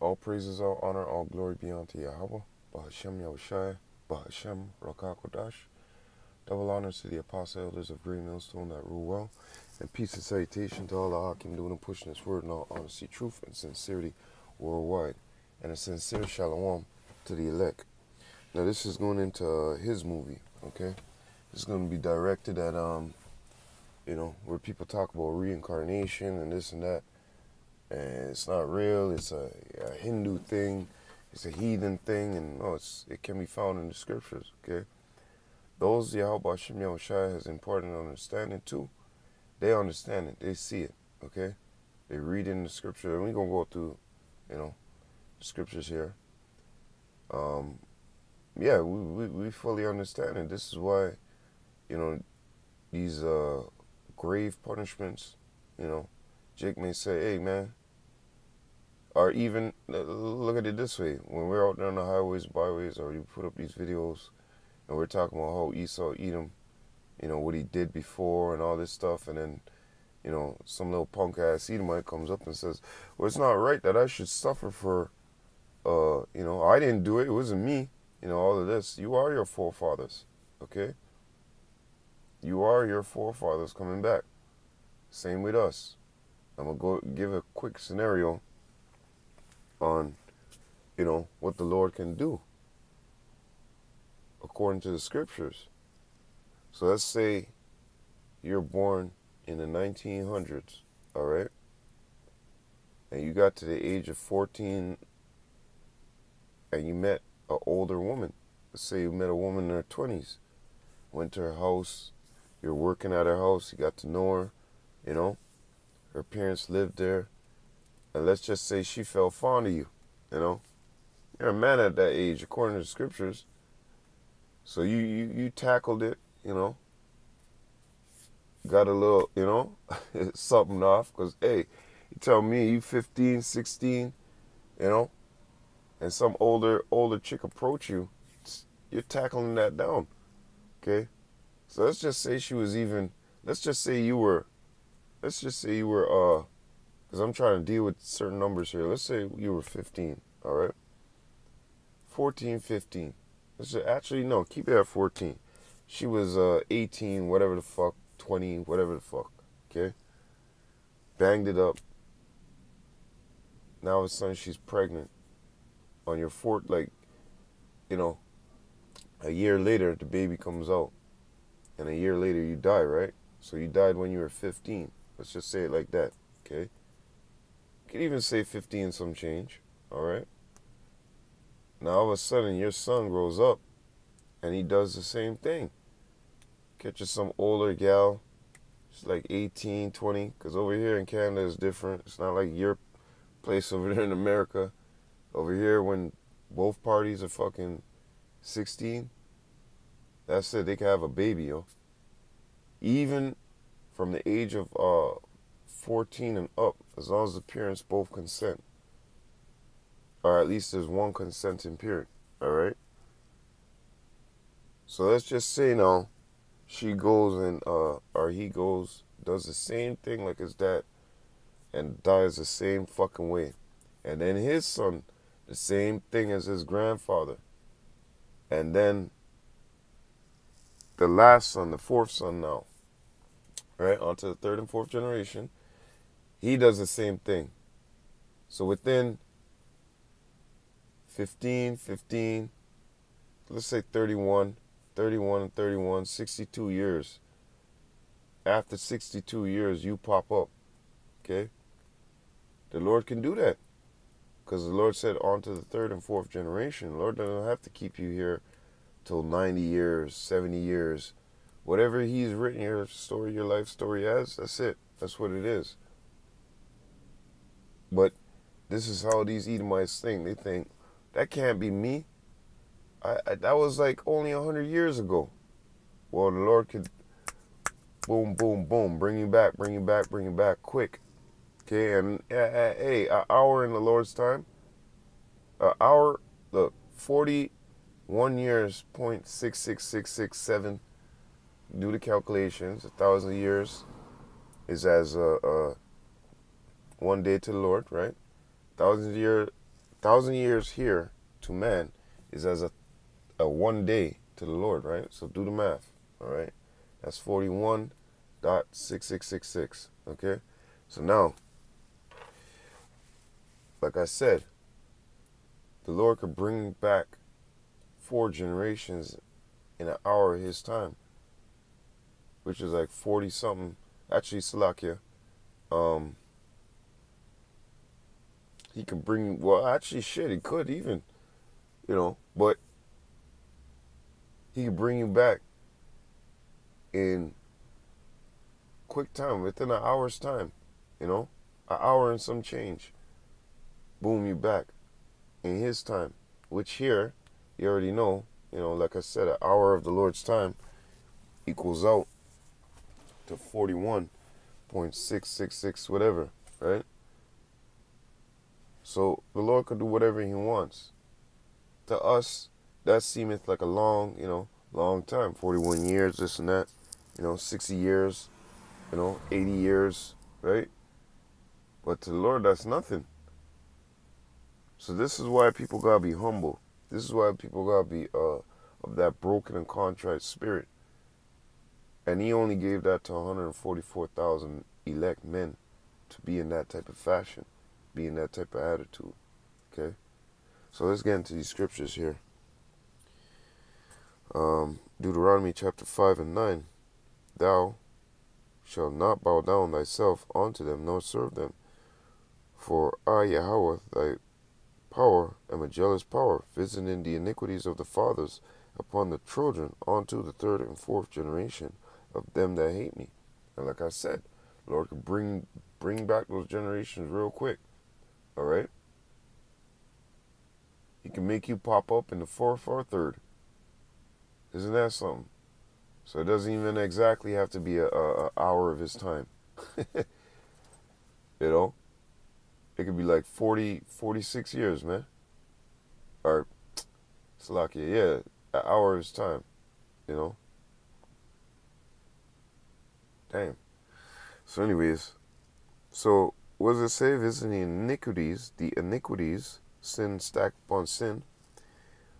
All praises, all honor, all glory be unto Yahweh, Bahashem Yahushai, Bahashem Rakakodash. Double honors to the apostle elders of Great Millstone that rule well, and peace and salutation to all the Hakim doing and pushing this word in all honesty, truth, and sincerity worldwide, and a sincere shalom to the elect. Now, this is going into uh, his movie, okay? Is going to be directed at, um, you know, where people talk about reincarnation and this and that and it's not real. It's a, a, Hindu thing. It's a heathen thing, and no, it's it can be found in the scriptures. Okay, those Yahweh Shem Yahushai has important understanding too. They understand it. They see it. Okay, they read in the scripture, and we gonna go through, you know, the scriptures here. Um, yeah, we, we, we fully understand it. This is why, you know, these uh, grave punishments. You know, Jake may say, "Hey, man." Or even uh, look at it this way: when we're out there on the highways, byways, or you put up these videos, and we're talking about how Esau eat Edom, you know what he did before and all this stuff, and then, you know, some little punk ass Edomite comes up and says, "Well, it's not right that I should suffer for, uh, you know, I didn't do it; it wasn't me." You know, all of this. You are your forefathers, okay? You are your forefathers coming back. Same with us. I'm gonna go give a quick scenario on, you know, what the Lord can do according to the scriptures. So let's say you're born in the 1900s, all right? And you got to the age of 14 and you met an older woman. Let's say you met a woman in her 20s, went to her house, you're working at her house, you got to know her, you know, her parents lived there and let's just say she fell fond of you, you know. You're a man at that age, according to the scriptures. So you, you, you tackled it, you know. Got a little, you know, something off. Because, hey, you tell me you 15, 16, you know, and some older older chick approach you, you're tackling that down. Okay? So let's just say she was even, let's just say you were, let's just say you were, uh, because I'm trying to deal with certain numbers here. Let's say you were 15, all right? 14, 15. Let's just, actually, no, keep it at 14. She was uh, 18, whatever the fuck, 20, whatever the fuck, okay? Banged it up. Now all of a sudden she's pregnant. On your fourth, like, you know, a year later the baby comes out. And a year later you die, right? So you died when you were 15. Let's just say it like that, okay? Could even say 50 and some change, all right? Now all of a sudden your son grows up and he does the same thing. Catches some older gal, she's like 18, 20, because over here in Canada is different. It's not like your place over there in America. Over here, when both parties are fucking 16, that's it. They can have a baby, yo. Even from the age of uh, 14 and up, as long as the parents both consent. Or at least there's one consenting parent, alright? So let's just say now, she goes and, uh, or he goes, does the same thing like his dad, and dies the same fucking way. And then his son, the same thing as his grandfather. And then the last son, the fourth son now, right, onto the third and fourth generation he does the same thing. So within 15, 15, let's say 31, 31 and 31, 62 years. After 62 years, you pop up. Okay? The Lord can do that. Because the Lord said on to the third and fourth generation. The Lord doesn't have to keep you here till 90 years, 70 years. Whatever He's written your story, your life story as, that's it. That's what it is. But this is how these Edomites think. They think that can't be me. I, I that was like only a hundred years ago. Well, the Lord could boom, boom, boom, bring you back, bring you back, bring you back quick. Okay, and hey, an hour in the Lord's time, an hour, look, forty-one years, point six six six six seven. Do the calculations. A thousand years is as a, a one day to the Lord, right? Thousand year, thousand years here to man is as a, a one day to the Lord, right? So do the math, all right? That's 41.6666, okay? So now, like I said, the Lord could bring back four generations in an hour of his time, which is like 40 something. Actually, Salakia, um, he can bring, well, actually, shit, he could even, you know, but he could bring you back in quick time, within an hour's time, you know, an hour and some change. Boom, you back in his time, which here, you already know, you know, like I said, an hour of the Lord's time equals out to 41.666, whatever, right? So the Lord could do whatever he wants. To us, that seemeth like a long, you know, long time 41 years, this and that, you know, 60 years, you know, 80 years, right? But to the Lord, that's nothing. So this is why people gotta be humble. This is why people gotta be uh, of that broken and contrite spirit. And he only gave that to 144,000 elect men to be in that type of fashion, be in that type of attitude. Okay? So let's get into these scriptures here. Um, Deuteronomy chapter 5 and 9. Thou shalt not bow down thyself unto them, nor serve them. For I, Yahweh, thy power am a jealous power, visiting the iniquities of the fathers upon the children unto the third and fourth generation of them that hate me. And like I said, Lord can bring bring back those generations real quick. All right. He can make you pop up in the fourth or third. Isn't that something? So it doesn't even exactly have to be a, a, hour of his time. you know, it could be like 40, 46 years, man. Or Slovakia, yeah, an hour of his time. You know. Damn. So, anyways, so does it say? Visiting the iniquities, the iniquities, sin stacked upon sin,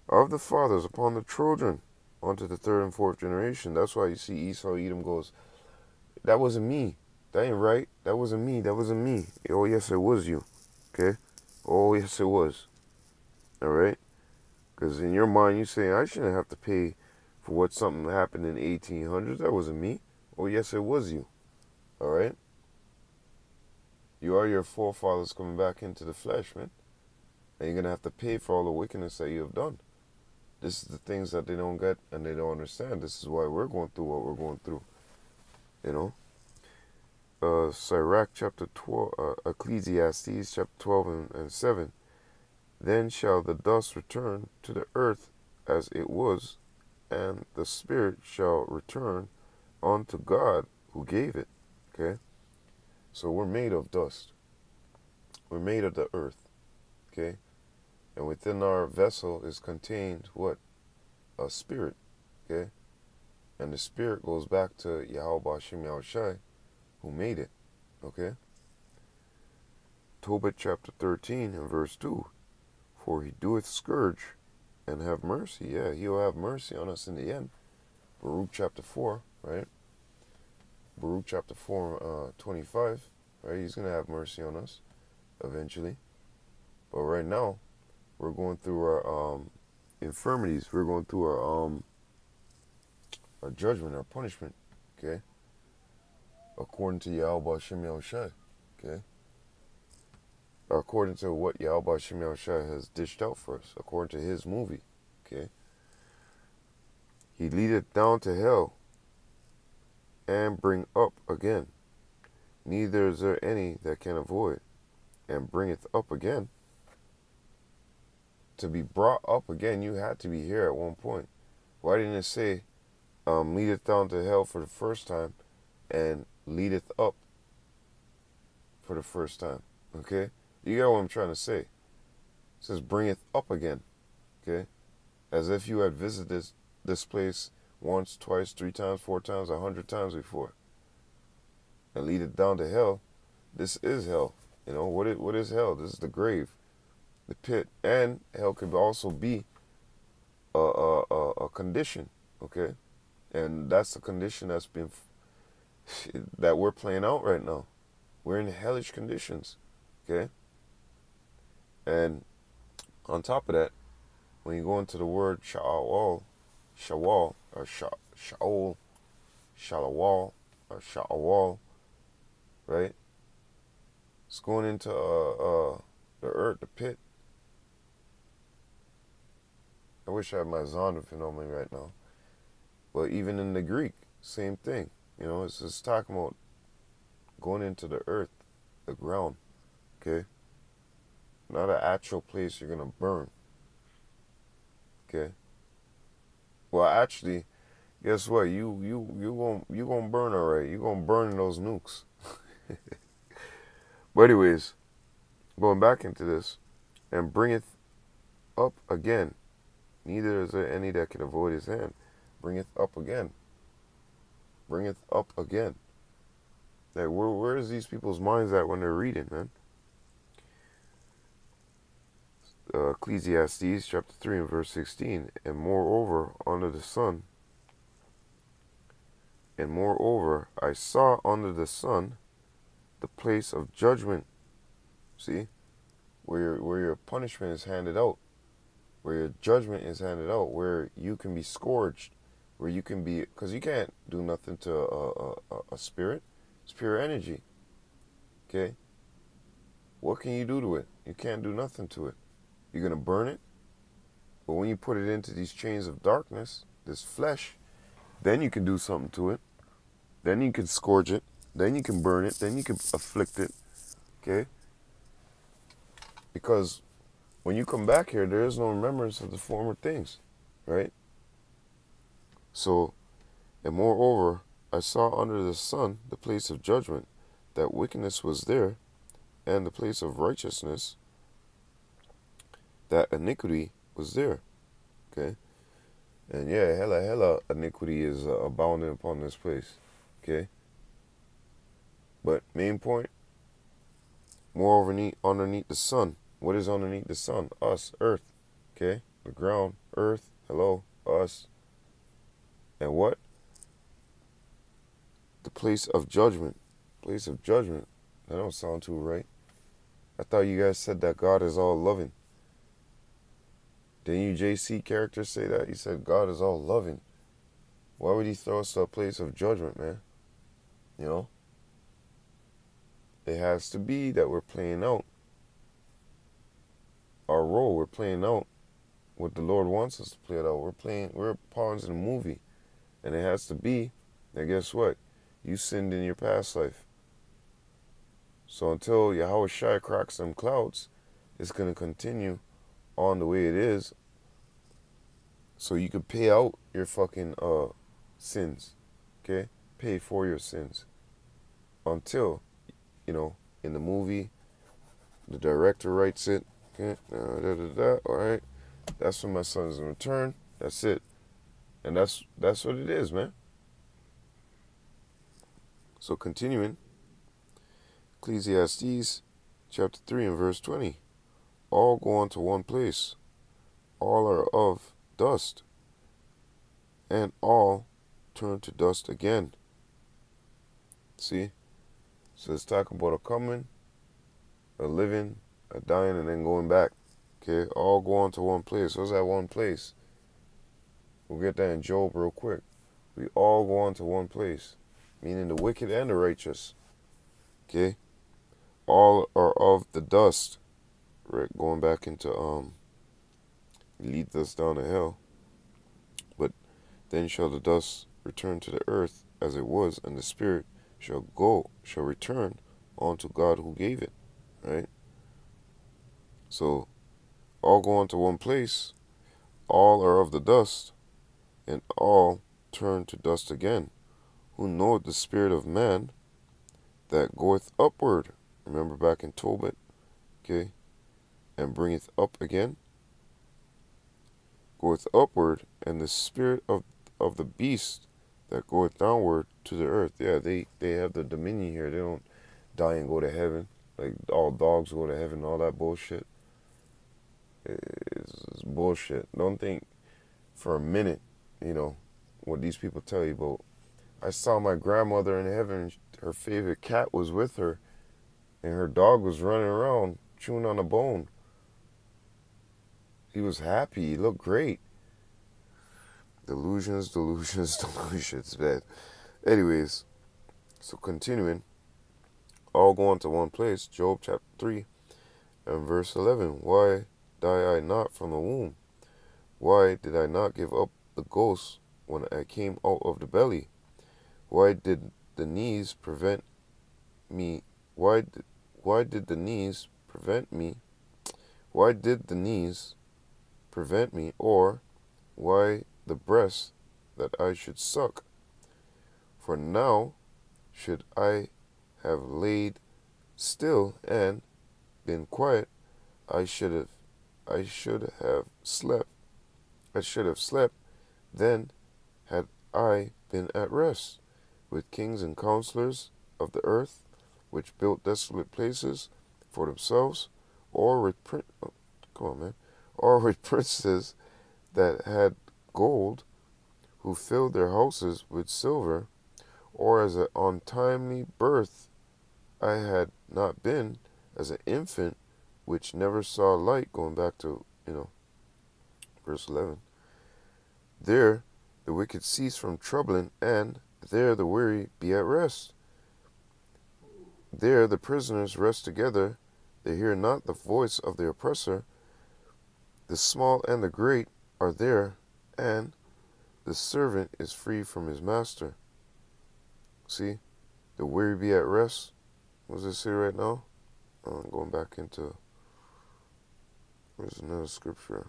of the fathers upon the children, onto the third and fourth generation. That's why you see Esau Edom goes, That wasn't me. That ain't right. That wasn't me. That wasn't me. Oh, yes, it was you. Okay? Oh, yes, it was. All right? Because in your mind, you say, I shouldn't have to pay for what something happened in 1800s. That wasn't me. Oh, yes, it was you. All right? You are your forefathers coming back into the flesh, man. And you're going to have to pay for all the wickedness that you have done. This is the things that they don't get and they don't understand. This is why we're going through what we're going through. You know? Uh, Sirach chapter 12, uh, Ecclesiastes chapter 12 and, and 7. Then shall the dust return to the earth as it was, and the spirit shall return unto God who gave it. Okay? So we're made of dust. We're made of the earth. Okay? And within our vessel is contained what? A spirit. Okay? And the spirit goes back to Yahweh Bashim Yahushai, who made it. Okay? Tobit chapter 13 and verse 2. For he doeth scourge and have mercy. Yeah, he'll have mercy on us in the end. Baruch chapter 4, right? Baruch chapter 4, uh, 25, right? He's going to have mercy on us eventually. But right now, we're going through our um, infirmities. We're going through our um, our judgment, our punishment. Okay. According to Yahweh Yahushai. Okay. According to what Yahweh Yahushai has dished out for us, according to his movie. Okay. He leadeth down to hell and bring up again. Neither is there any that can avoid, and bringeth up again to be brought up again, you had to be here at one point. Why didn't it say, um, leadeth down to hell for the first time and leadeth up for the first time? Okay? You get what I'm trying to say. It says, bringeth up again. Okay? As if you had visited this, this place once, twice, three times, four times, a hundred times before. And lead it down to hell. This is hell. You know, what is, what is hell? This is the grave. the pit, and hell could also be a, a, a, a condition, okay? And that's the condition that's been, that we're playing out right now. We're in hellish conditions, okay? And on top of that, when you go into the word sha'awal, shawal, or sha'ol, shalawal, or sha'awal, right? It's going into uh, uh, the earth, the pit. I wish I had my Zondervan on me right now. But even in the Greek, same thing. You know, it's just talking about going into the earth, the ground, okay? Not an actual place you're going to burn, okay? Well, actually, guess what? You you you going you gonna burn alright. You gonna burn those nukes. but anyways, going back into this, and bringeth up again. Neither is there any that can avoid his hand. Bringeth up again. Bringeth up again. Like where where is these people's minds at when they're reading, man? Uh, Ecclesiastes chapter 3 and verse 16. And moreover, under the sun, and moreover, I saw under the sun the place of judgment. See? Where your, where your punishment is handed out, where your judgment is handed out, where you can be scourged, where you can be, because you can't do nothing to a, a, a spirit. It's pure energy. Okay? What can you do to it? You can't do nothing to it. You're going to burn it. But when you put it into these chains of darkness, this flesh, then you can do something to it. Then you can scourge it. Then you can burn it. Then you can afflict it. Okay? Because when you come back here, there is no remembrance of the former things. Right? So, and moreover, I saw under the sun the place of judgment, that wickedness was there, and the place of righteousness, that iniquity was there. Okay? And yeah, hella, hella iniquity is uh, abounding upon this place. Okay? But main point, more underneath, underneath the sun. What is underneath the sun? Us, earth. Okay? The ground, earth, hello, us. And what? The place of judgment. Place of judgment. That don't sound too right. I thought you guys said that God is all loving. Didn't you JC character say that? He said God is all loving. Why would he throw us to a place of judgment, man? You know? It has to be that we're playing out our role. We're playing out what the Lord wants us to play it out. We're playing we're pawns in a movie. And it has to be that guess what? You sinned in your past life. So until Yahweh Shai cracks them clouds, it's gonna continue on the way it is so you can pay out your fucking uh sins okay? Pay for your sins. Until you know in the movie the director writes it okay? Uh, da, da, da, all right that's when my son's in return that's it. And that's that's what it is man. So continuing ecclesiastes chapter 3 and verse 20 all go on to one place. All are of dust, and all turn to dust again. See? So it's talking about a coming, a living, a dying, and then going back. Okay? All go on to one place. What's that one place? We'll get that in Job real quick. We all go on to one place, meaning the wicked and the righteous. Okay? All are of the dust right, going back into um, lead us down to hell. But then shall the dust return to the earth as it was, and the spirit shall go, shall return unto God who gave it. Right? So, all go unto one place, all are of the dust, and all turn to dust again. Who knoweth the spirit of man that goeth upward? Remember back in Tobit, okay? and bringeth up again, goeth upward, and the spirit of, of the beast that goeth downward to the earth. Yeah, they, they have the dominion here. They don't die and go to heaven. Like all dogs go to heaven, all that bullshit. is, bullshit. Don't think for a minute, you know, what these people tell you. But I saw my grandmother in heaven. Her favorite cat was with her, and her dog was running around chewing on a bone. He was happy. He looked great. Delusions, delusions, delusions, man. Anyways, so continuing, all going to one place. Job chapter 3 and verse 11. Why die I not from the womb? Why did I not give up the ghost when I came out of the belly? Why did the knees prevent me? Why did, why did the knees prevent me? Why did the knees prevent me? Or why the breast that I should suck? For now should I have laid still and been quiet, I should have I should have slept I should have slept, then had I been at rest with kings and counselors of the earth, which built desolate places for themselves, or with oh, come on man, or with princes that had gold, who filled their houses with silver, or as an untimely birth I had not been, as an infant which never saw light, going back to, you know, verse 11. There the wicked cease from troubling, and there the weary be at rest. There the prisoners rest together, they hear not the voice of the oppressor. The small and the great are there, and the servant is free from his master. See, the weary be at rest. Does it say right now? I'm going back into, there's another scripture.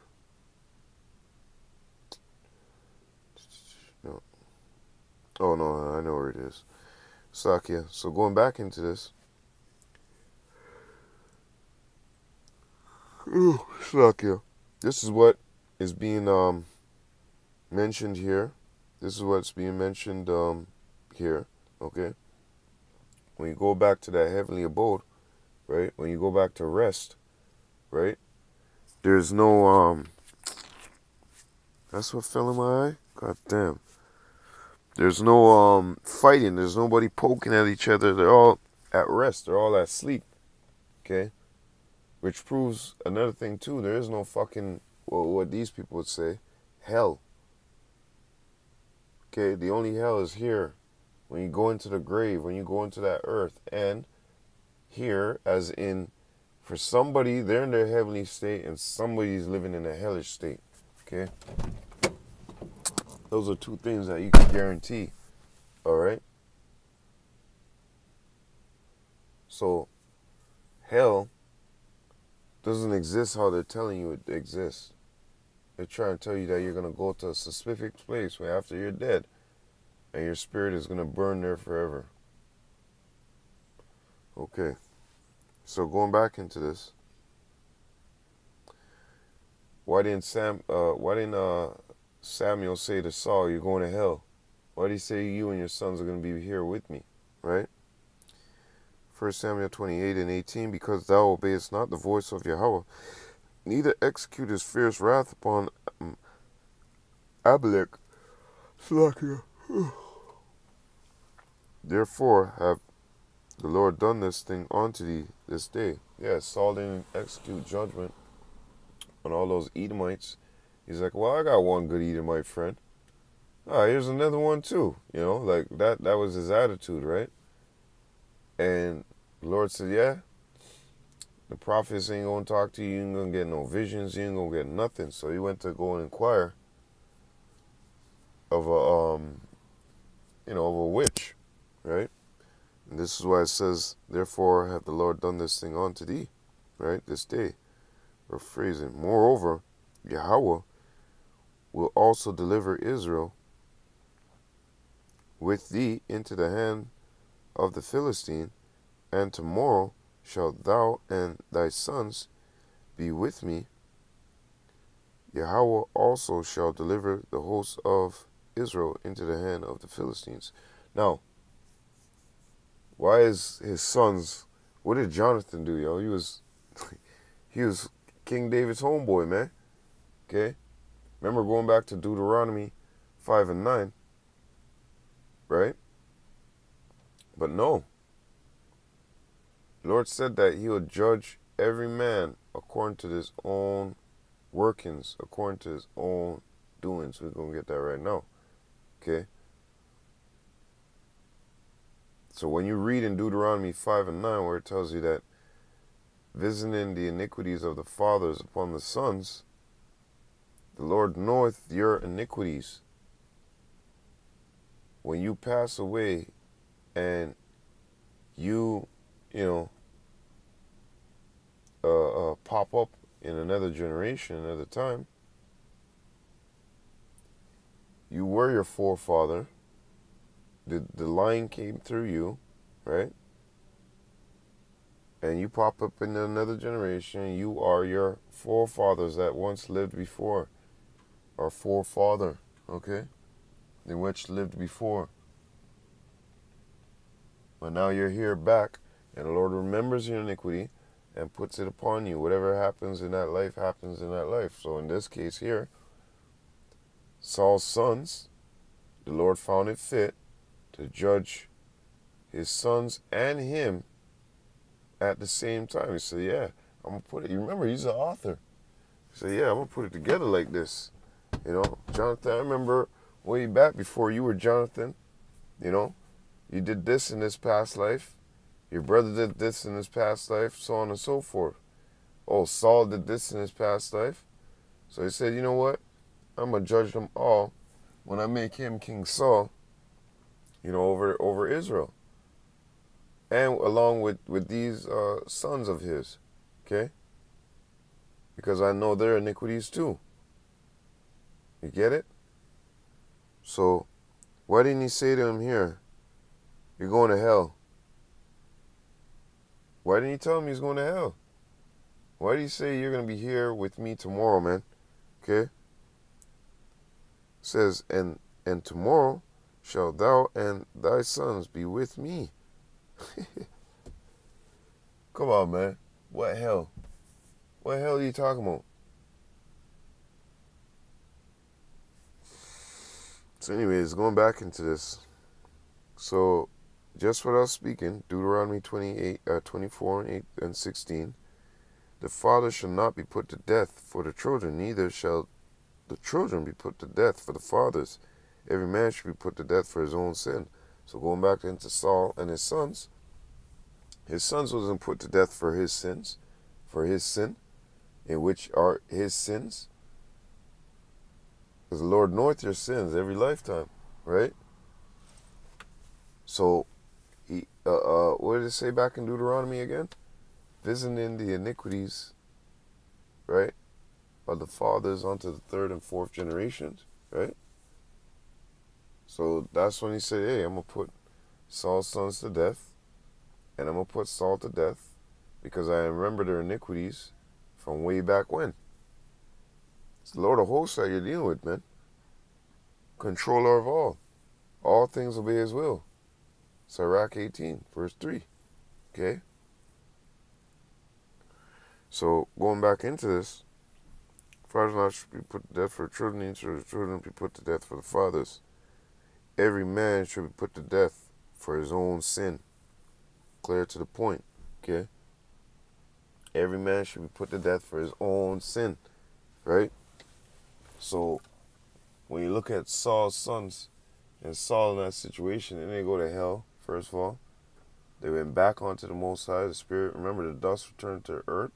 No. Oh, no, I know where it is. Sakya. So going back into this. Ooh, Sakya. This is what is being um, mentioned here. This is what's being mentioned um, here. Okay. When you go back to that heavenly abode, right? When you go back to rest, right? There's no um. That's what fell in my eye. God damn. There's no um fighting. There's nobody poking at each other. They're all at rest. They're all asleep. Okay. Which proves another thing too. There is no fucking well, what these people would say, hell. Okay. The only hell is here, when you go into the grave, when you go into that earth, and here, as in, for somebody they're in their heavenly state, and somebody's living in a hellish state. Okay. Those are two things that you can guarantee. All right. So, hell doesn't exist how they're telling you it exists. They're trying to tell you that you're going to go to a specific place where after you're dead, and your spirit is going to burn there forever. Okay. So going back into this, why didn't Sam? Uh, why didn't uh, Samuel say to Saul, You're going to hell. Why did he say you and your sons are going to be here with me? Right? 1 Samuel 28 and 18, because thou obeyest not the voice of Yahweh, neither execute his fierce wrath upon um, Abimelech. Therefore have the Lord done this thing unto thee this day. Yes, Saul didn't execute judgment on all those Edomites He's like, well, I got one good Edomite friend. Ah, here's another one too. You know, like that. That was his attitude, right? And the Lord said, yeah. The prophets ain't gonna talk to you. You ain't gonna get no visions. You ain't gonna get nothing. So he went to go and inquire of a um, you know, of a witch, right? And this is why it says, Therefore hath the Lord done this thing unto thee, right, this day. Or phrasing. Moreover, Yahweh will also deliver Israel with thee into the hand of the Philistine, and tomorrow shalt thou and thy sons be with me. Yahweh also shall deliver the hosts of Israel into the hand of the Philistines. Now, why is his sons? What did Jonathan do, yo? He was, he was King David's homeboy, man. Okay? Remember going back to Deuteronomy 5 and 9, right? But no. Lord said that He would judge every man according to his own workings, according to his own doings. We're going to get that right now. Okay? So when you read in Deuteronomy 5 and 9, where it tells you that visiting the iniquities of the fathers upon the sons, the Lord knoweth your iniquities. When you pass away and you, you know, uh, uh, pop up in another generation, another time, you were your forefather. The, the line came through you, right? And you pop up in another generation. You are your forefathers that once lived before our forefather, okay, in which lived before. But now you're here back, and the Lord remembers your iniquity and puts it upon you. Whatever happens in that life happens in that life. So in this case here, Saul's sons, the Lord found it fit to judge his sons and him at the same time. He said, Yeah, I'm gonna put it. You remember he's the author. He said, Yeah, I'm gonna put it together like this. You know, Jonathan, I remember way back before you were Jonathan, you know, you did this in this past life. Your brother did this in his past life, so on and so forth. Oh, Saul did this in his past life. So he said, you know what? I'm going to judge them all when I make him King Saul, you know, over, over Israel. And along with, with these uh, sons of his, okay? Because I know their iniquities too. You get it? So, why didn't he say to him here, You're going to hell? Why didn't he tell him he's going to hell? Why did he say you're going to be here with me tomorrow, man? Okay? Says, and and tomorrow shall thou and thy sons be with me. Come on, man. What hell? What hell are you talking about? So, anyways, going back into this. So, just what I was speaking, Deuteronomy 28, uh, 24 and, 8 and 16. The father shall not be put to death for the children, neither shall the children be put to death for the fathers. Every man should be put to death for his own sin. So going back into Saul and his sons, his sons wasn't put to death for his sins, for his sin, in which are his sins. Because the Lord knoweth your sins every lifetime, right? So, uh, uh, what did it say back in Deuteronomy again? Visiting the iniquities, right, of the fathers onto the third and fourth generations, right? So that's when he said, hey, I'm going to put Saul's sons to death, and I'm going to put Saul to death because I remember their iniquities from way back when. It's the Lord of hosts that you're dealing with, man. Controller of all. All things obey his will. Sirach 18, verse 3. Okay? So, going back into this, fathers not should be put to death for children, neither should children be put to death for the fathers. Every man should be put to death for his own sin. Clear to the point. Okay? Every man should be put to death for his own sin. Right? So, when you look at Saul's sons and Saul in that situation, and they go to hell, first of all. They went back onto the Most High. The Spirit, remember, the dust returned to earth,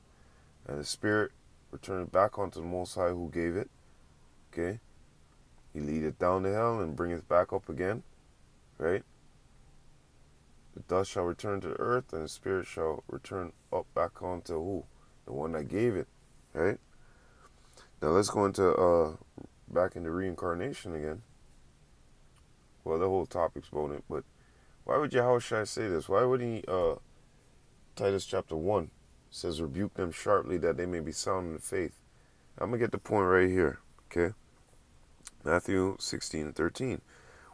and the Spirit returned back onto the Most High who gave it. Okay? He lead it down to hell and bring it back up again. Right? The dust shall return to the earth, and the Spirit shall return up back onto who? The one that gave it. Right? Now let's go into uh back into reincarnation again. Well, the whole topic's about it, but why would Yahushua say this? Why would he, uh, Titus chapter 1 says, rebuke them sharply that they may be sound in the faith. I'm going to get the point right here, okay? Matthew 16 and 13.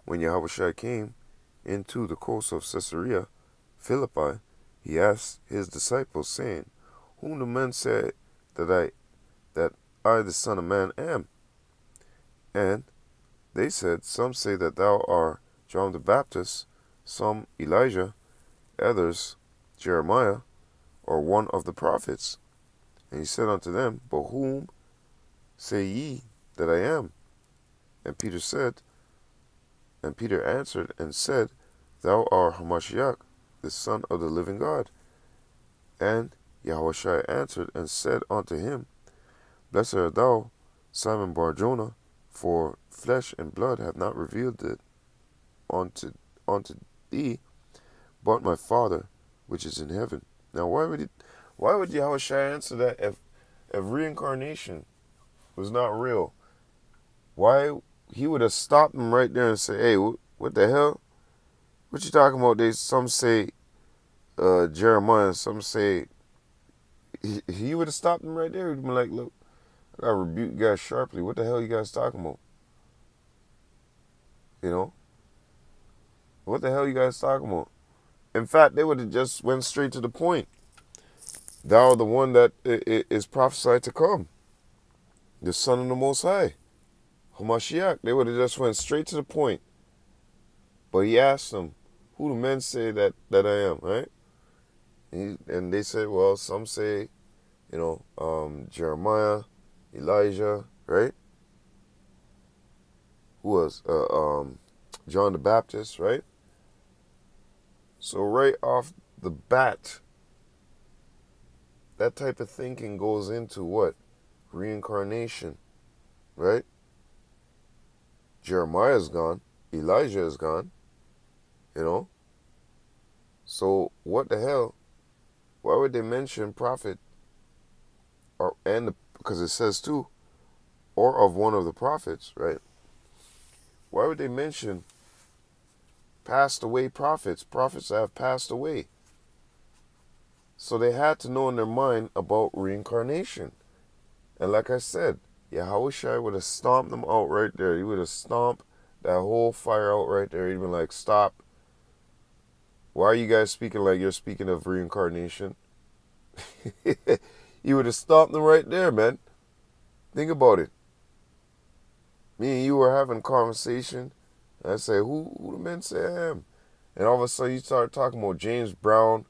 When Yahushua came into the coast of Caesarea Philippi, he asked his disciples, saying, Whom do men say that I that I, the Son of Man, am? And they said, Some say that thou art John the Baptist, some Elijah, others Jeremiah, or one of the prophets. And he said unto them, But whom say ye that I am? And Peter said, and Peter answered and said, Thou art Hamashiach, the Son of the living God. And Yahushua answered and said unto him, Blessed art thou, Simon Barjona, for flesh and blood have not revealed it unto, unto thee, but my Father which is in heaven. Now why would it why would Yahushua answer that if if reincarnation was not real? Why he would have stopped him right there and say, "Hey, what, the hell? What you talking about?" They some say uh, Jeremiah, some say he, he would have stopped him right there. He'd been like, "Look, I rebuke you guys sharply. What the hell you guys talking about? You know, what the hell you guys talking about?" In fact, they would have just went straight to the point. Thou the one that is prophesied to come, the Son of the Most High. Hamashiach. They would have just went straight to the point. But he asked them, who do men say that, that I am, right? And, he, and they said, well, some say, you know, um, Jeremiah, Elijah, right? Who was? Uh, um, John the Baptist, right? So right off the bat, that type of thinking goes into what? Reincarnation, right? Jeremiah is gone. Elijah is gone. You know? So what the hell? Why would they mention prophet or and because it says too, or of one of the prophets, right? Why would they mention passed away prophets, prophets that have passed away? So they had to know in their mind about reincarnation. And like I said, Yahushua would have stomped them out right there. He would have stomped that whole fire out right there. He'd been like, stop. Why are you guys speaking like you're speaking of reincarnation? he would have stopped them right there, man. Think about it. Me and you were having a conversation. I say, who, who the men say I am? And all of a sudden you start talking about James Brown,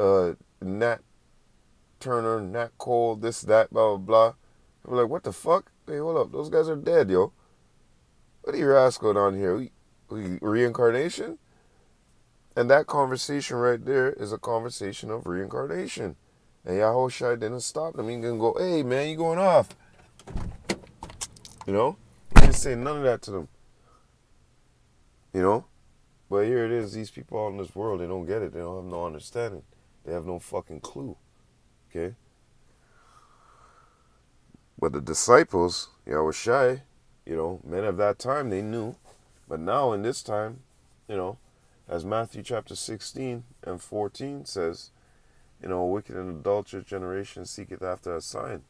uh, Nat Turner, Nat Cole, this, that, blah, blah, blah. I'm like, what the fuck? Hey, hold up. Those guys are dead, yo. What are you going on here? We, we, reincarnation? And that conversation right there is a conversation of reincarnation. And Yahushua didn't stop them. He didn't go, hey, man, you going off. You know? He didn't say none of that to them. You know? But here it is. These people out in this world, they don't get it. They don't have no understanding. They have no fucking clue. Okay? But the disciples, Yahushua, you know, men of that time, they knew. But now in this time, you know, as Matthew chapter 16 and 14 says, you know, a wicked and adulterous generation seeketh after a sign.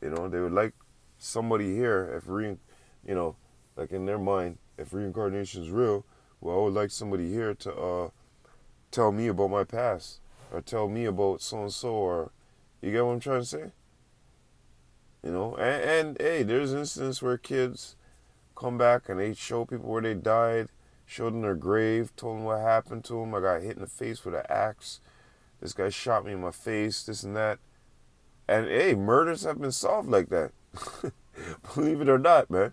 You know, they would like somebody here, if re, you know, like in their mind, if reincarnation is real, well, I would like somebody here to uh, tell me about my past or tell me about so and so, or you get what I'm trying to say? You know, and, and hey, there's instances where kids come back and they show people where they died, showed them their grave, told them what happened to them. I got hit in the face with an axe. This guy shot me in my face, this and that. And hey, murders have been solved like that. Believe it or not, man.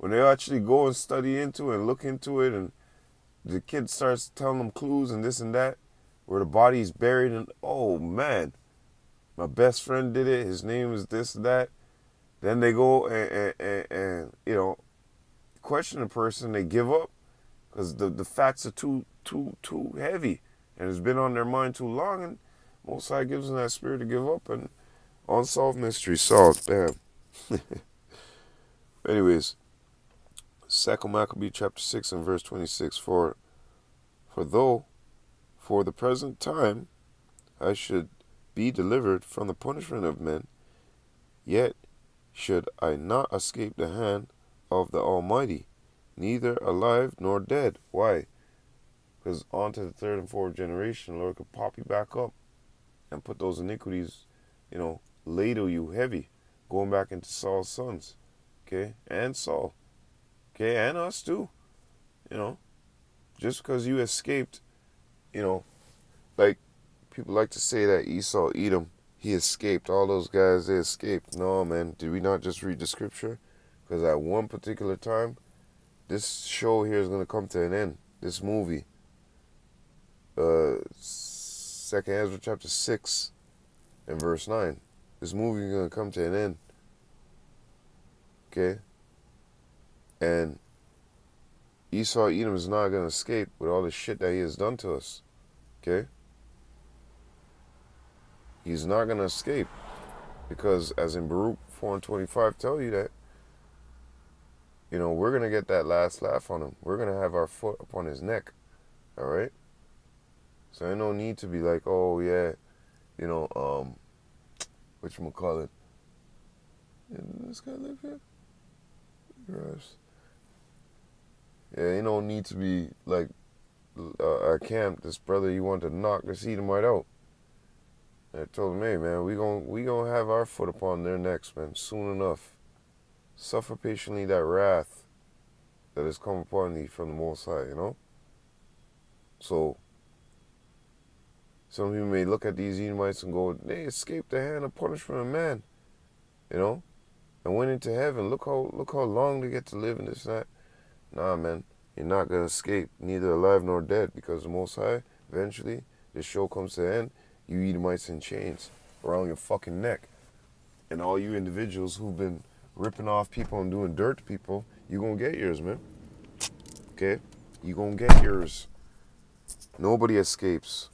When they actually go and study into it and look into it, and the kid starts telling them clues and this and that, where the body's buried, and oh man, my best friend did it. His name is this, that. Then they go and, and, and, and you know, question the person. They give up because the, the facts are too too too heavy and it's been on their mind too long. And Most High gives them that spirit to give up and unsolved mystery solved. Damn. Anyways, Second Maccabee chapter six and verse twenty six. For for though for the present time I should be delivered from the punishment of men, yet should I not escape the hand of the Almighty, neither alive nor dead. Why? Because on to the third and fourth generation, Lord could pop you back up and put those iniquities, you know, ladle you heavy. going back into Saul's sons, okay, and Saul, okay, and us too, you know, just because you escaped, you know, like people like to say that Esau, Edom, he escaped. All those guys, they escaped. No, man, did we not just read the scripture? Because at one particular time, this show here is going to come to an end. This movie, uh, Second Ezra chapter six, and verse nine. This movie is going to come to an end. Okay? And Esau Edom is not going to escape with all the shit that he has done to us. Okay? He's not going to escape. Because as in Baruch 4 and 25 tell you that, you know, we're going to get that last laugh on him. We're going to have our foot upon his neck. All right? So there's no need to be like, oh, yeah, you know, um, what you call it? this guy live here? Gross. Yeah, you don't need to be like uh, camp. This brother, you want to knock this Edomite out. I told him, hey man, we gon' we gonna have our foot upon their necks, man, soon enough. Suffer patiently that wrath that has come upon thee from the Most High, you know. So some people may look at these Edomites and go, they escaped the hand of punishment of man, you know, and went into heaven. Look how look how long they get to live in this and. Nah, man, you're not gonna escape, neither alive nor dead, because the Most High, eventually, the show comes to an end. You Edomites in chains around your fucking neck, and all you individuals who've been ripping off people and doing dirt to people, you're gonna get yours, man. Okay, You're gonna get yours. Nobody escapes.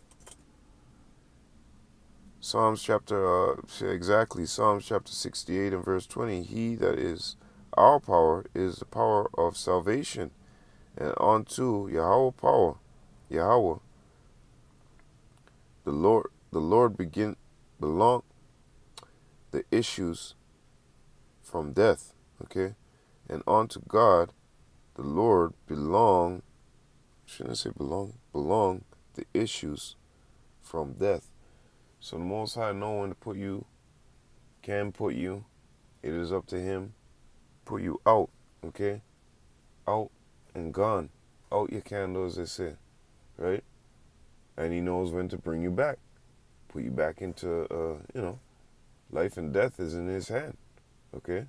Psalms chapter, uh, exactly, Psalms chapter 68 and verse 20. He that is our power is the power of salvation, and unto Yahweh power, Yahweh, the Lord, the Lord begin, belong the issues from death, okay? And unto God, the Lord belong, shouldn't I say belong, belong the issues from death. So the Most High know when to put you, can put you. It is up to Him. Put you out, okay? Out and gone. Out your candle, as they say, right? And He knows when to bring you back. Put you back into, uh, you know, life and death is in His hand, okay?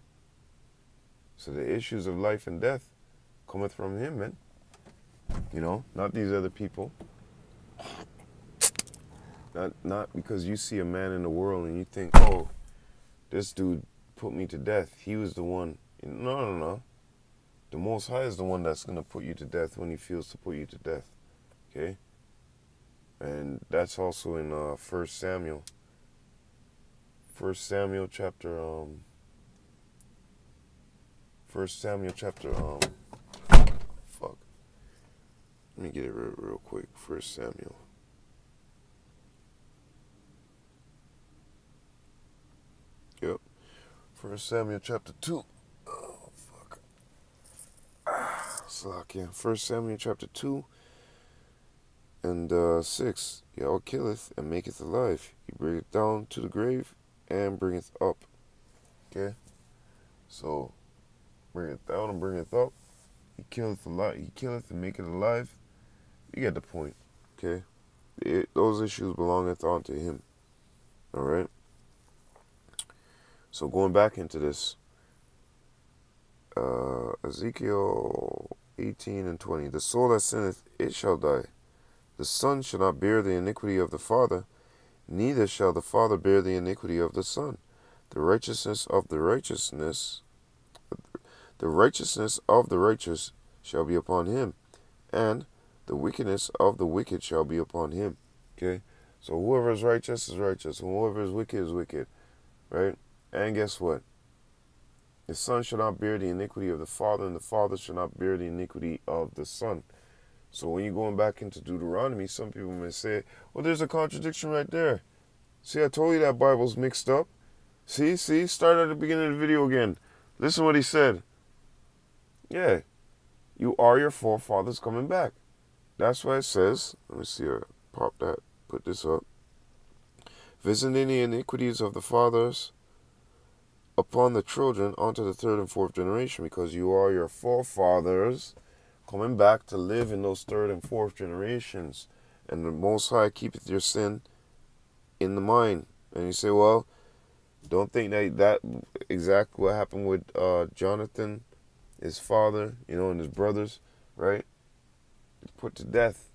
So the issues of life and death cometh from Him, man. You know, not these other people. Not not because you see a man in the world and you think, oh, this dude put me to death. He was the one. No, no, no. The Most High is the one that's going to put you to death when He feels to put you to death. Okay? And that's also in uh, 1 Samuel. 1 Samuel chapter. Um, 1 Samuel chapter. Um, fuck. Let me get it real, real quick. 1 Samuel. Yep. 1 Samuel chapter 2. Slack, yeah. First Samuel chapter two and uh, six. Yahweh killeth and maketh alive. He bringeth down to the grave and bringeth up. Okay. So bringeth down and bringeth up. He killeth alive. He killeth and maketh alive. You get the point. Okay. It, those issues belongeth unto him. All right. So going back into this, uh, Ezekiel 18 and 20. The soul that sinneth, it shall die. The son shall not bear the iniquity of the father, neither shall the father bear the iniquity of the son. The righteousness of the righteousness, the righteousness of the righteous shall be upon him, and the wickedness of the wicked shall be upon him. Okay? So whoever is righteous is righteous, and whoever is wicked is wicked. Right? And guess what? The son shall not bear the iniquity of the father, and the father shall not bear the iniquity of the son. So when you're going back into Deuteronomy, some people may say, well, there's a contradiction right there. See, I told you that Bible's mixed up. See, see, start at the beginning of the video again. Listen what he said. Yeah, you are your forefathers coming back. That's why it says, let me see, uh, pop that, put this up. Visiting the iniquities of the fathers upon the children onto the third and fourth generation because you are your forefathers coming back to live in those third and fourth generations. And the Most High keepeth your sin in the mind. And you say, well, don't think that that exactly what happened with uh, Jonathan, his father, you know, and his brothers, right? Put to death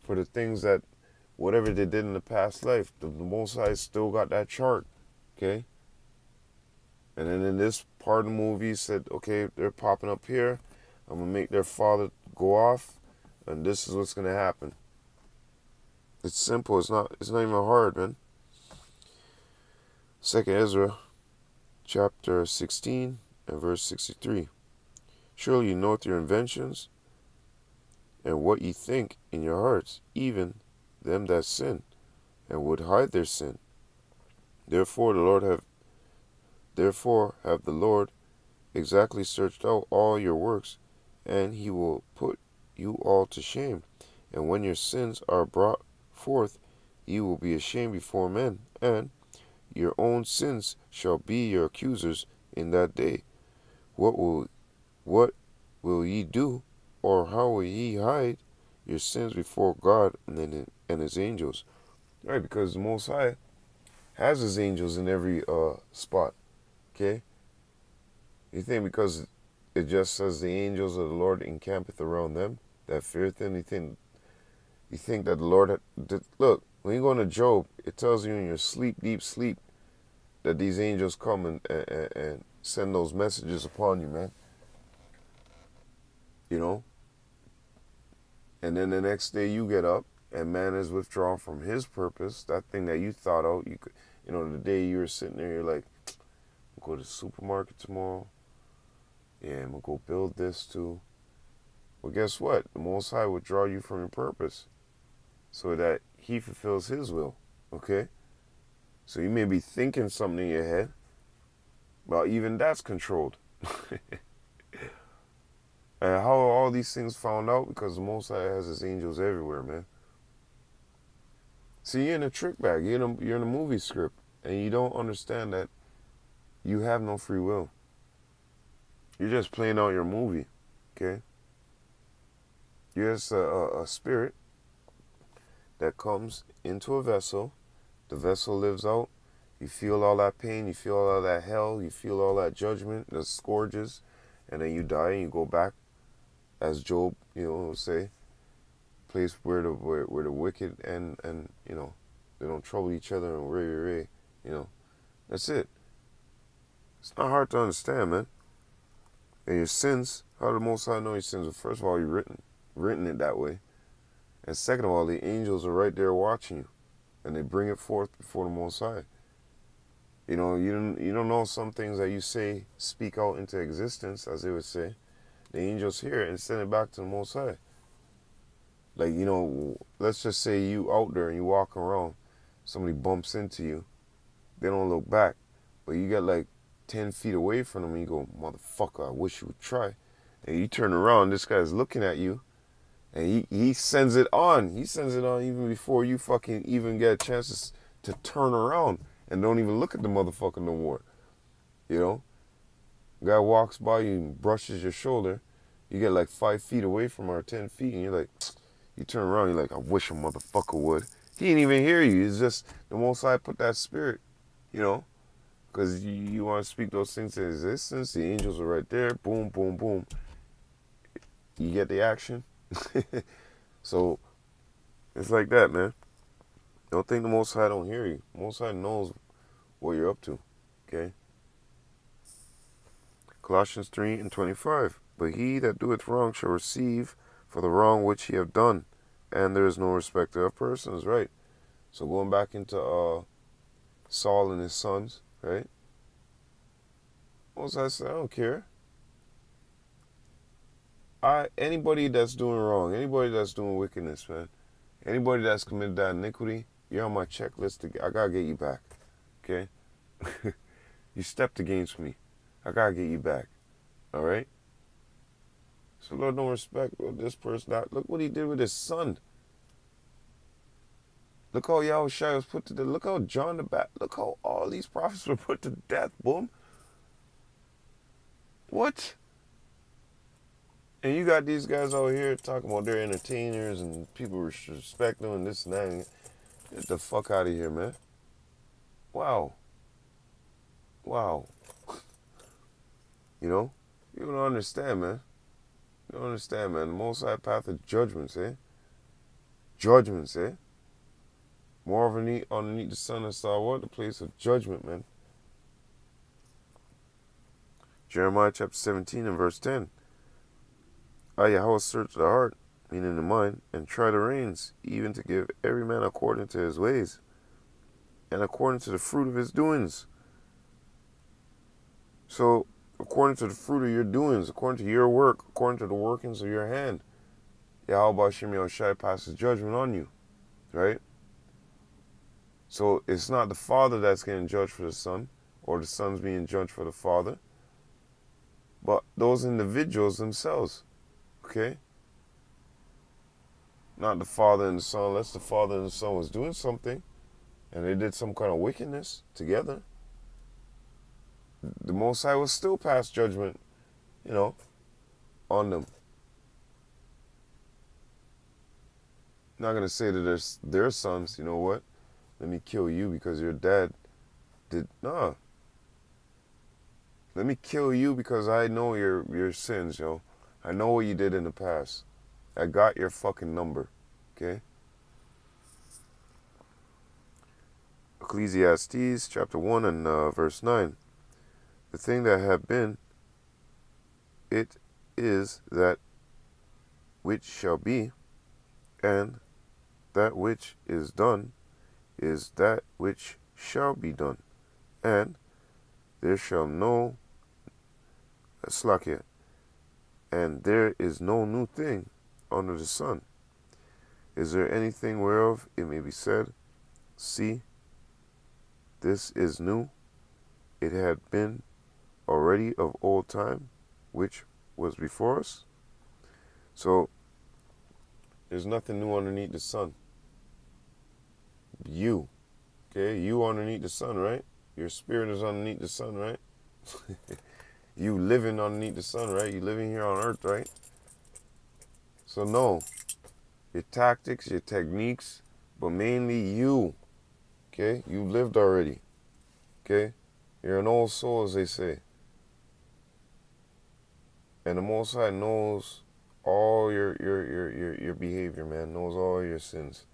for the things that, whatever they did in the past life, the, the Most High still got that chart, okay? And then in this part of the movie, said, okay, they're popping up here. I'm gonna make their father go off, and this is what's gonna happen. It's simple. It's not. It's not even hard, man. Second Ezra, chapter 16 and verse 63. Surely you know your inventions and what ye think in your hearts, even them that sin, and would hide their sin. Therefore the Lord have therefore have the Lord exactly searched out all your works, and he will put you all to shame. And when your sins are brought forth, you will be ashamed before men, and your own sins shall be your accusers in that day. What will what will ye do, or how will ye hide your sins before God and and his angels? Right, because the Most High has his angels in every uh, spot. Okay? You think because it just says the angels of the Lord encampeth around them that feareth him, you think that the Lord had, look, when you go into Job, it tells you in your sleep, deep sleep, that these angels come and, and, and send those messages upon you, man. You know? And then the next day you get up and man is withdrawn from his purpose, that thing that you thought out, you could, you know, the day you were sitting there, you're like, go to the supermarket tomorrow. Yeah, I'm gonna go build this too. Well, guess what? The Most High will draw you from your purpose so that he fulfills his will. Okay? So you may be thinking something in your head. Well, even that's controlled. and how are all these things found out? Because the Most High has his angels everywhere, man. See, you're in a trick bag. You're in a, you're in a movie script. And you don't understand that you have no free will. You're just playing out your movie. Okay? You're just a, a, a spirit that comes into a vessel. The vessel lives out. You feel all that pain. You feel all that hell. You feel all that judgment, the scourges, and then you die and you go back, as Job, you know, say, place where the where, where the wicked and and you know they don't trouble each other and ray ray. You know, that's it. It's not hard to understand, man. And your sins, how the Most High know your sins? Well, first of all, you written written it that way. And second of all, the angels are right there watching you, and they bring it forth before the Most High. You know, you don't you don't know some things that you say speak out into existence, as they would say. The angels hear it and send it back to the Most High. Like you know, let's just say you out there and you walk around, somebody bumps into you, they don't look back, but you get like ten feet away from them and you go, motherfucker, I wish you would try. And you turn around, this guy's looking at you and he, he sends it on. He sends it on even before you fucking even get a chance to, turn around and don't even look at the motherfucker no more. You know? Guy walks by you and brushes your shoulder. You get like five feet away from her, ten feet, and you're like, you turn around, you're like, I wish a motherfucker would. He didn't even hear you. It's just the most I put that spirit, you know, because you, you want to speak those things to existence. The angels are right there. Boom, boom, boom. You get the action so it's like that, man. Don't think the Most High don't hear you. Most High knows what you're up to. Okay. Colossians three and twenty-five. But he that doeth wrong shall receive for the wrong which he have done, and there is no respecter of persons. Right. So going back into uh, Saul and his sons, right? Most High said, I don't care. I anybody that's doing wrong, anybody that's doing wickedness, man, anybody that's committed that iniquity, you're on my checklist. To, I gotta get you back. Okay, you stepped against me. I gotta get you back. All right. So Lord, don't respect this person. Look what he did with his son. Look how Yahushua was put to death. Look how John the Baptist, look how all these prophets were put to death. Boom. What? And you got these guys out here talking about they're entertainers and people respect them and this and that. Get the fuck out of here, man. Wow. Wow. you know? You don't understand, man. You don't understand, man. The most high path of judgments, eh? Judgments, eh? More of a neat underneath the sun and saw what? The place of judgment, man. Jeremiah chapter 17 and verse 10. I, Yahweh, search the heart, meaning the mind, and try the reins, even to give every man according to his ways, and according to the fruit of his doings. So, according to the fruit of your doings, according to your work, according to the workings of your hand, Yahweh Shem Yahushai passes judgment on you, right? So it's not the father that's getting judged for the son, or the son's being judged for the father, but those individuals themselves, okay? Not the father and the son, unless the father and the son was doing something, and they did some kind of wickedness together the Most High will still pass judgment, you know, on them. not gonna say to their their sons, you know what? Let me kill you because your dad did nah. Let me kill you because I know your your sins, yo. I know what you did in the past. I got your fucking number, okay? Ecclesiastes chapter 1 and uh, verse 9 the thing that have been, it is that which shall be, and that which is done is that which shall be done, and there shall no uh, slakia, and there is no new thing under the sun. Is there anything whereof it may be said, See, this is new? It had been already of old time, which was before us. So there's nothing new underneath the sun. You, okay, you underneath the sun, right? Your spirit is underneath the sun, right? you living underneath the sun, right? You living here on earth, right? So no, your tactics, your techniques, but mainly you, okay? You lived already, okay? You're an old soul, as they say. And the Most High knows all your your your your, your behavior, man. Knows all your sins.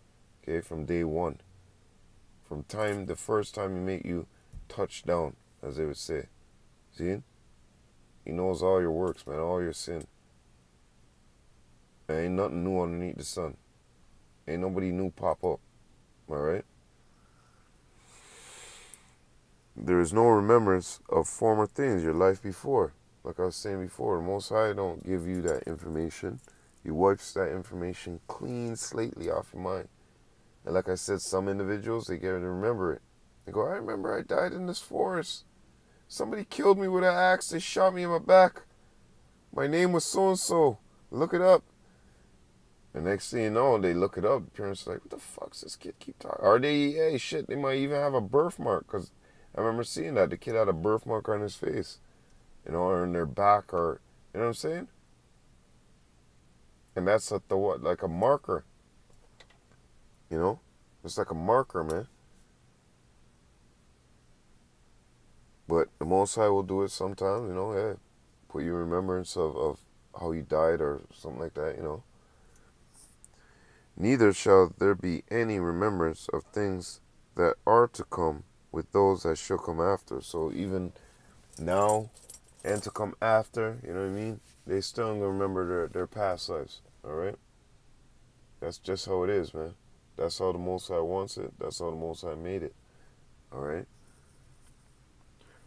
Okay, from day one. From time the first time he make you touch down, as they would say. See? He knows all your works, man, all your sin. There ain't nothing new underneath the sun. Ain't nobody new pop up. Alright? There is no remembrance of former things, your life before like I was saying before, Most High don't give you that information. He wipes that information clean, slately off your mind. And like I said, some individuals, they get to remember it. They go, I remember I died in this forest. Somebody killed me with an axe. They shot me in my back. My name was so-and-so. Look it up. The next thing you know, they look it up. Parents are like, what the fuck's this kid keep talking? Are they, hey, shit, they might even have a birthmark. Because I remember seeing that. The kid had a birthmark on his face you know, or in their back, or you know what I'm saying? And that's the what, like a marker. You know, it's like a marker, man. But the Most High will do it sometimes, you know. Yeah, put you remembrance of of how you died or something like that, you know. Neither shall there be any remembrance of things that are to come with those that shall come after. So even now and to come after, you know what I mean? They still gonna remember their, their past lives, alright? That's just how it is, man. That's how the Most High wants it. That's how the Most High made it. Alright?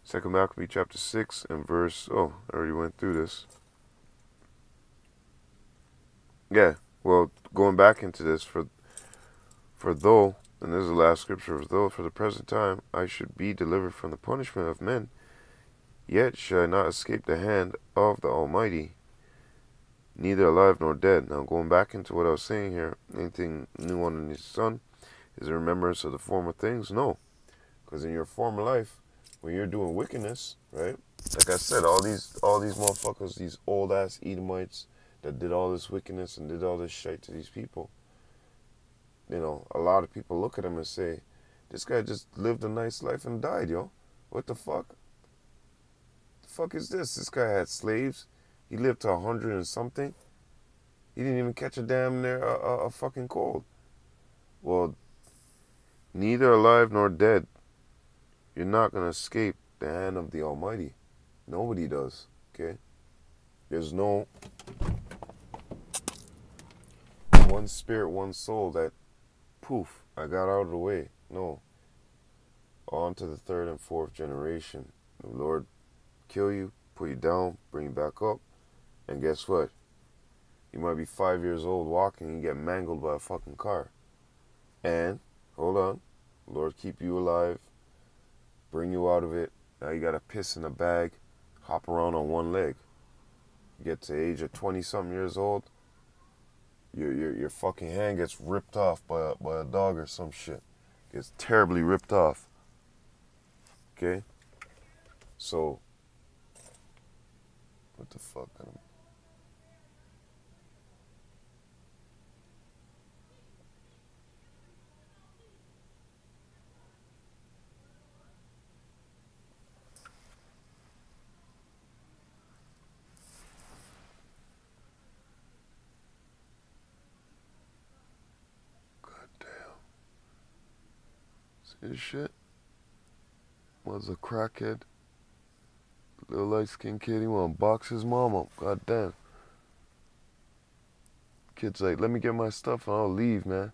Second Maccabee chapter 6 and verse, oh, I already went through this. Yeah, well, going back into this, for for though, and this is the last scripture, for though for the present time I should be delivered from the punishment of men, yet shall I not escape the hand of the Almighty, neither alive nor dead. Now, going back into what I was saying here, anything new under the sun, Is a remembrance of the former things? No. Because in your former life, when you're doing wickedness, right? Like I said, all these all these motherfuckers, these old ass Edomites that did all this wickedness and did all this shit to these people. You know, a lot of people look at him and say, This guy just lived a nice life and died, yo. What the fuck? The fuck is this? This guy had slaves. He lived to a hundred and something. He didn't even catch a damn near a, a, a fucking cold. Well, neither alive nor dead you're not going to escape the hand of the Almighty. Nobody does, okay? There's no one spirit, one soul that poof, I got out of the way. No. On to the third and fourth generation. The Lord kill you, put you down, bring you back up, and guess what? You might be five years old walking and get mangled by a fucking car. And, hold on, Lord keep you alive, bring you out of it. Now you got to piss in a bag, hop around on one leg. You get to the age of 20 something years old, your, your, your fucking hand gets ripped off by a, by a dog or some shit. Gets terribly ripped off. Okay? So, what the fuck? His shit was a crackhead. Little light skinned kid, he wanna box his mom up. God damn. Kid's like, let me get my stuff and I'll leave, man.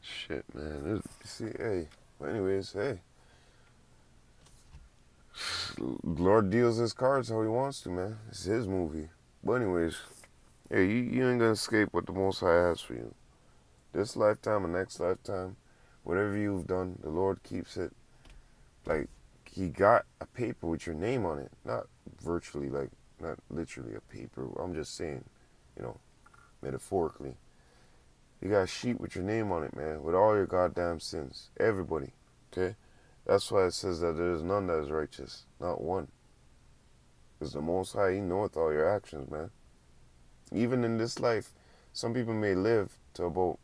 Shit, man. see, hey. Anyways, hey. Lord deals his cards how he wants to, man. It's his movie. But anyways, hey, you, you ain't gonna escape what the Most High has for you this lifetime or next lifetime, whatever you've done, the Lord keeps it. Like He got a paper with your name on it, not virtually, like not literally a paper. I'm just saying, you know, metaphorically. You got a sheet with your name on it, man, with all your goddamn sins. Everybody, okay? That's why it says that there is none that is righteous, not one. Because the Most High, He knoweth all your actions, man. Even in this life, some people may live to about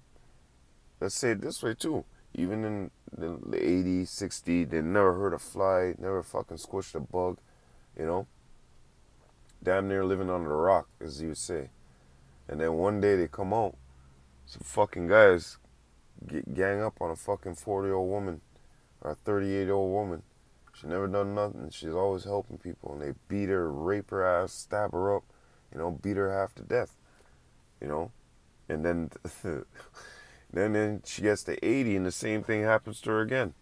let's say it this way too. Even in the 80s, 60, they never heard a fly, never fucking squished a bug, you know? Damn near living under a rock, as you would say. And then one day they come out, some fucking guys get gang up on a fucking 40 year old woman or a 38 year old woman. She never done nothing. She's always helping people. And they beat her, rape her ass, stab her up, you know, beat her half to death, you know? And then Then, then she gets to 80 and the same thing happens to her again.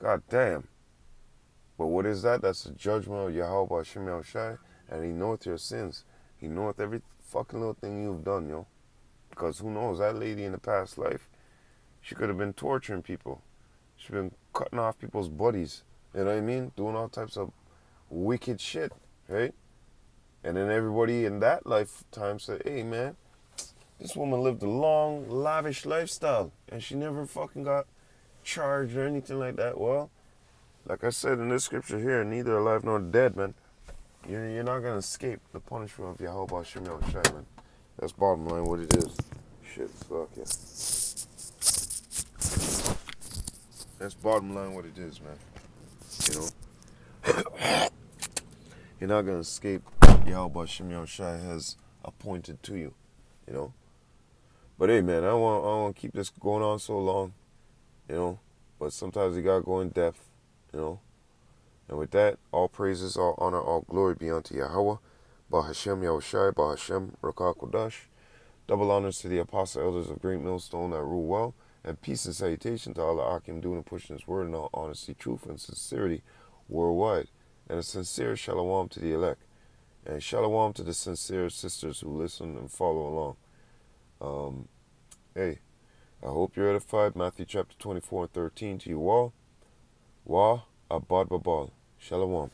God damn. But what is that? That's the judgment of Yahweh Hashem Shai, and he knoweth your sins. He knoweth every fucking little thing you've done, yo. Because who knows, that lady in the past life, she could have been torturing people. She's been cutting off people's bodies. You know what I mean? Doing all types of wicked shit, right? And then everybody in that lifetime said, hey man, this woman lived a long, lavish lifestyle, and she never fucking got charged or anything like that. Well, like I said in this scripture here, neither alive nor dead, man. You're, you're not gonna escape the punishment of Yahweh Shem Shai, man. That's bottom line what it is. Shit, fuck yeah. That's bottom line what it is, man. You know? you're not gonna escape Yahweh Shem Shai has appointed to you. You know? But hey, man, I don't want I want to keep this going on so long, you know. But sometimes you gotta go in depth, you know. And with that, all praises, all honor, all glory be unto Yahweh, Bahashem Yahushai, Bahashem Ruach Kodash. Double honors to the apostle elders of Great Millstone that rule well, and peace and salutation to all the Akim doing and pushing his word in all honesty, truth, and sincerity worldwide. And a sincere shalom to the elect. And shalom to the sincere sisters who listen and follow along. Um, hey, I hope you're edified. Matthew chapter 24 and 13 to you all. Wa abad babal. Shalom.